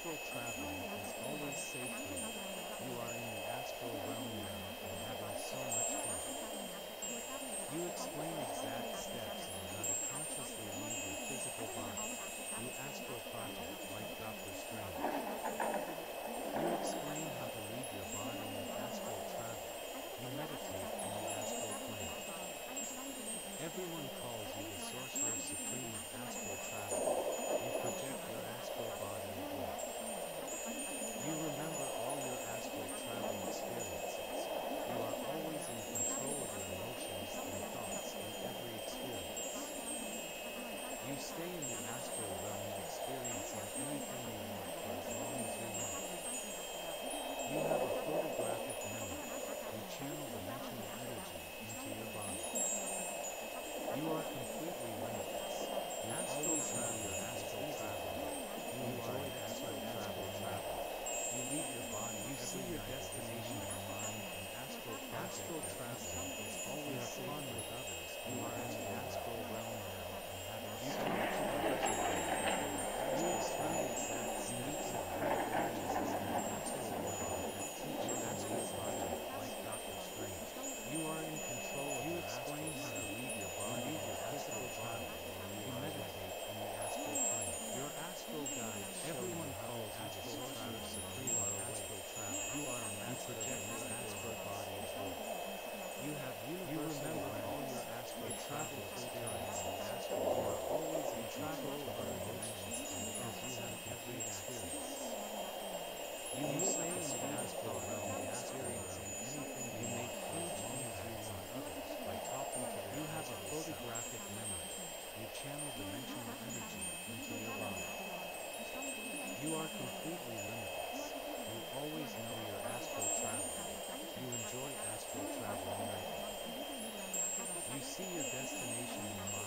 astral travel is always sacred. You are in the astral realm now and having so much fun. You explain exact steps on how to consciously leave your physical body, You astral project like Dr. Strange. You explain how to leave your body in astral travel. You meditate on the astral plane. Everyone stay in the astral realm and experience like anything you want for as long as you want. You are completely limitless. You always know your astral travel. You enjoy astral travel nightly. You see your destination in mind.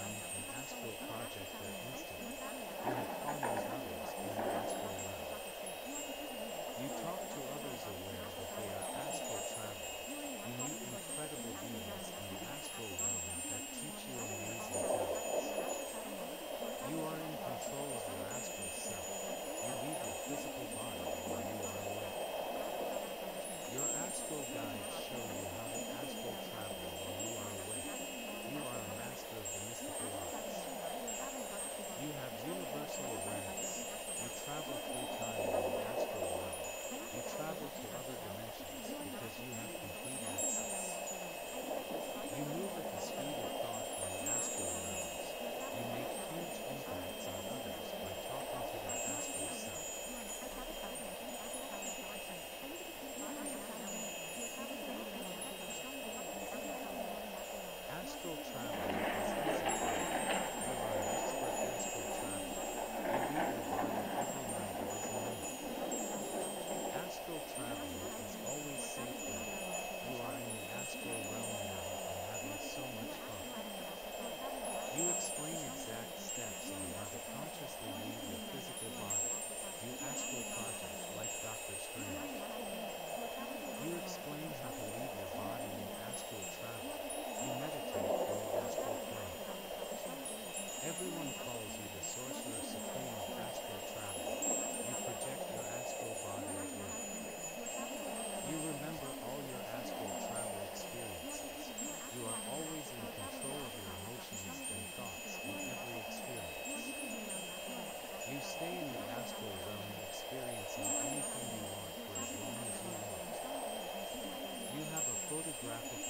abrazo.